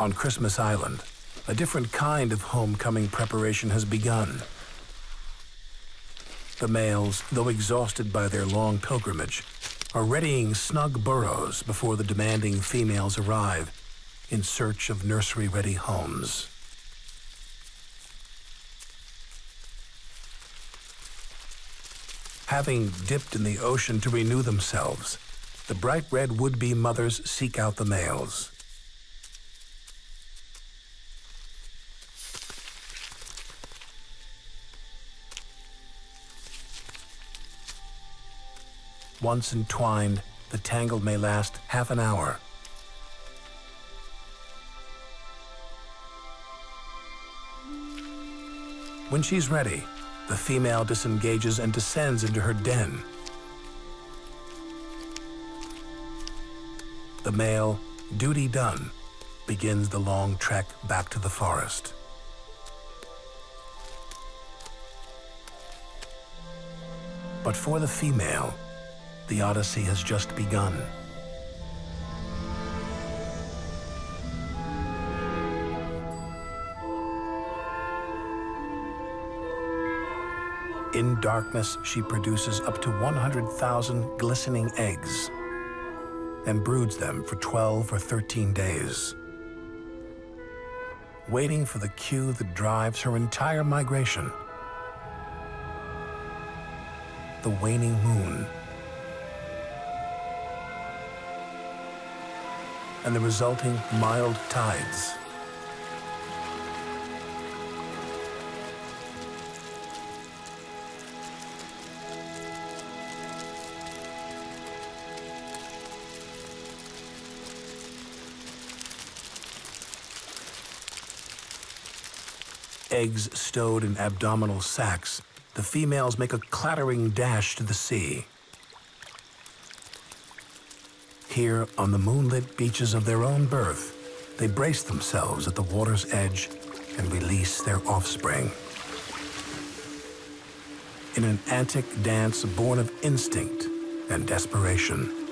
On Christmas Island, a different kind of homecoming preparation has begun. The males, though exhausted by their long pilgrimage, are readying snug burrows before the demanding females arrive in search of nursery-ready homes. Having dipped in the ocean to renew themselves, the bright red would-be mothers seek out the males. Once entwined, the tangle may last half an hour. When she's ready, the female disengages and descends into her den. The male, duty done, begins the long trek back to the forest. But for the female, the odyssey has just begun. In darkness, she produces up to 100,000 glistening eggs and broods them for 12 or 13 days, waiting for the cue that drives her entire migration. The waning moon. And the resulting mild tides. eggs stowed in abdominal sacs, the females make a clattering dash to the sea. Here, on the moonlit beaches of their own birth, they brace themselves at the water's edge and release their offspring. In an antic dance born of instinct and desperation.